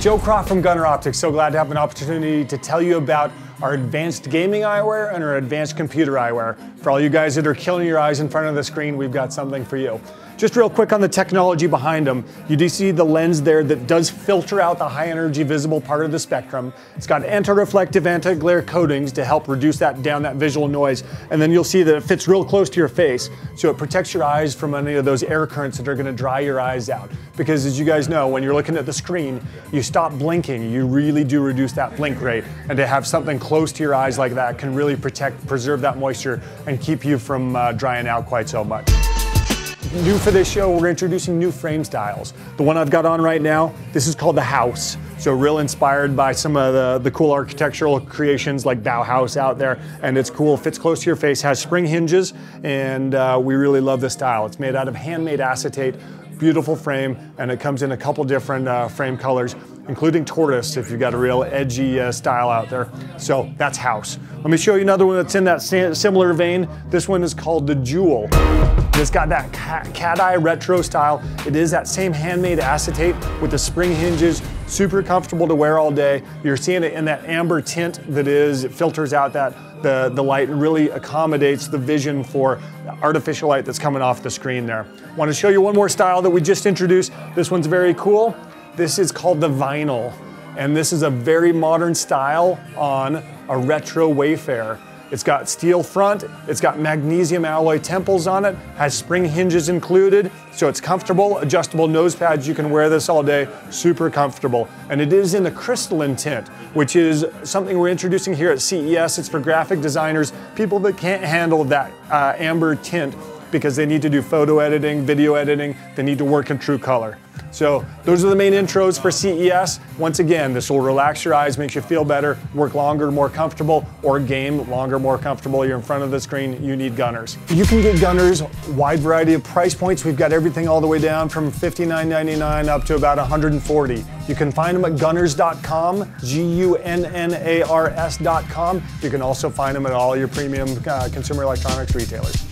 Joe Croft from Gunnar Optiks. So glad to have an opportunity to tell you about our advanced gaming eyewear and our advanced computer eyewear. For all you guys that are killing your eyes in front of the screen, we've got something for you. Just real quick on the technology behind them, you do see the lens there that does filter out the high energy visible part of the spectrum. It's got anti-reflective, anti-glare coatings to help reduce that down that visual noise. And then you'll see that it fits real close to your face. So it protects your eyes from any of those air currents that are gonna dry your eyes out. Because as you guys know, when you're looking at the screen, you stop blinking, you really do reduce that blink rate. And to have something close to your eyes like that can really protect, preserve that moisture and keep you from uh, drying out quite so much. New for this show, we're introducing new frame styles. The one I've got on right now, this is called the House. So real inspired by some of the, the cool architectural creations like Bauhaus out there. And it's cool, fits close to your face, has spring hinges, and uh, we really love this style. It's made out of handmade acetate, beautiful frame, and it comes in a couple different uh, frame colors, including tortoise if you've got a real edgy uh, style out there. So that's House. Let me show you another one that's in that similar vein. This one is called the Jewel. It's got that cat eye retro style. It is that same handmade acetate with the spring hinges, super comfortable to wear all day. You're seeing it in that amber tint that is, it filters out that the, the light and really accommodates the vision for artificial light that's coming off the screen there. Want to show you one more style that we just introduced. This one's very cool. This is called the vinyl. And this is a very modern style on a retro Wayfarer. It's got steel front, it's got magnesium alloy temples on it, has spring hinges included, so it's comfortable, adjustable nose pads, you can wear this all day, super comfortable. And it is in the crystalline tint, which is something we're introducing here at CES. It's for graphic designers, people that can't handle that uh, amber tint because they need to do photo editing, video editing, they need to work in true color. So those are the main intros for CES. Once again, this will relax your eyes, makes you feel better, work longer, more comfortable, or game longer, more comfortable. You're in front of the screen, you need Gunnars. You can get Gunnars, wide variety of price points. We've got everything all the way down from $59.99 up to about 140. You can find them at gunnars.com, G-U-N-N-A-R-S.com. You can also find them at all your premium uh, consumer electronics retailers.